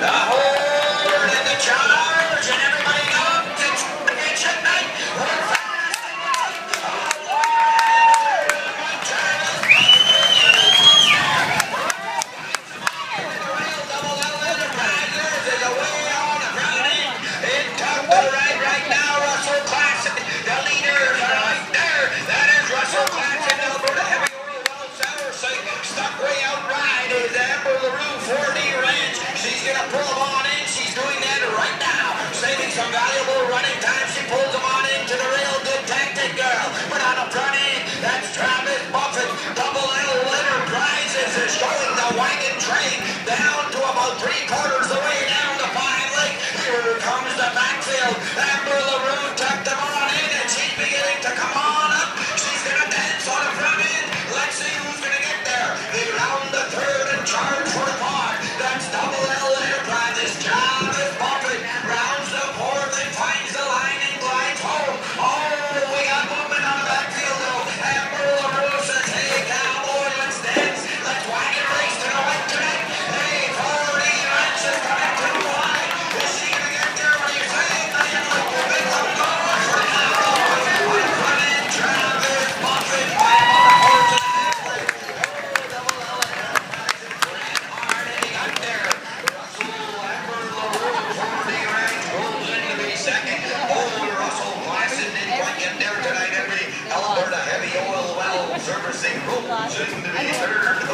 da roda. the wagon train down to about three quarters of the way down the five Lake. Here comes the backfield. Observers say, roll, shouldn't.